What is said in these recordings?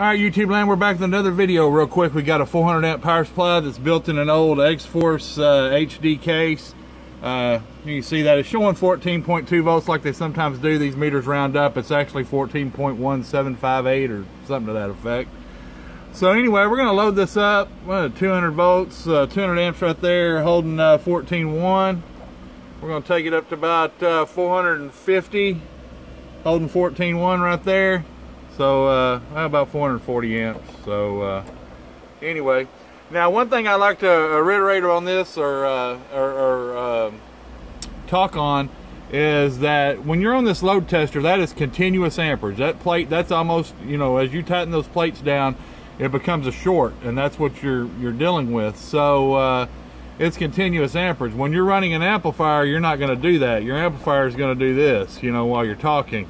All right, YouTube land, we're back with another video real quick. We got a 400 amp power supply that's built in an old X-Force uh, HD case. Uh, you can see that it's showing 14.2 volts like they sometimes do. These meters round up. It's actually 14.1758 or something to that effect. So anyway, we're going to load this up. What, 200 volts, uh, 200 amps right there, holding uh, 14.1. We're going to take it up to about uh, 450, holding 14.1 right there. So uh, about 440 amps. So uh, anyway, now one thing I like to reiterate on this or, uh, or, or um, talk on is that when you're on this load tester, that is continuous amperage. That plate, that's almost, you know, as you tighten those plates down, it becomes a short, and that's what you're you're dealing with. So uh, it's continuous amperage. When you're running an amplifier, you're not going to do that. Your amplifier is going to do this, you know, while you're talking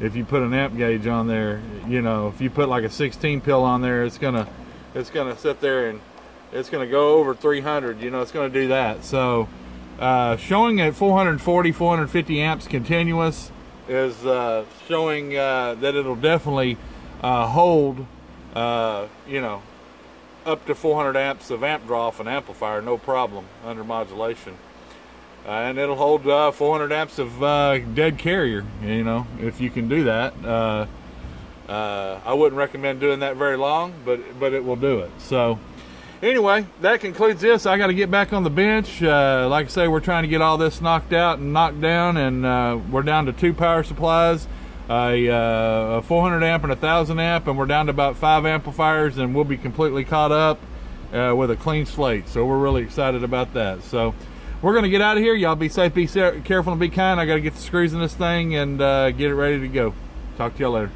if you put an amp gauge on there, you know, if you put like a 16 pill on there, it's gonna, it's gonna sit there and it's gonna go over 300. You know, it's gonna do that. So, uh, showing at 440, 450 amps continuous is uh, showing uh, that it'll definitely uh, hold, uh, you know, up to 400 amps of amp draw off an amplifier, no problem under modulation. Uh, and it'll hold uh, 400 amps of uh, dead carrier you know if you can do that. Uh, uh, I wouldn't recommend doing that very long but but it will do it. So anyway that concludes this. I got to get back on the bench. Uh, like I say we're trying to get all this knocked out and knocked down and we're down to two power supplies a, a 400 amp and a 1000 amp and we're down to about five amplifiers and we'll be completely caught up with a clean slate. So we're really excited about that. So we're going to get out of here. Y'all be safe, be careful, and be kind. I got to get the screws in this thing and uh, get it ready to go. Talk to y'all later.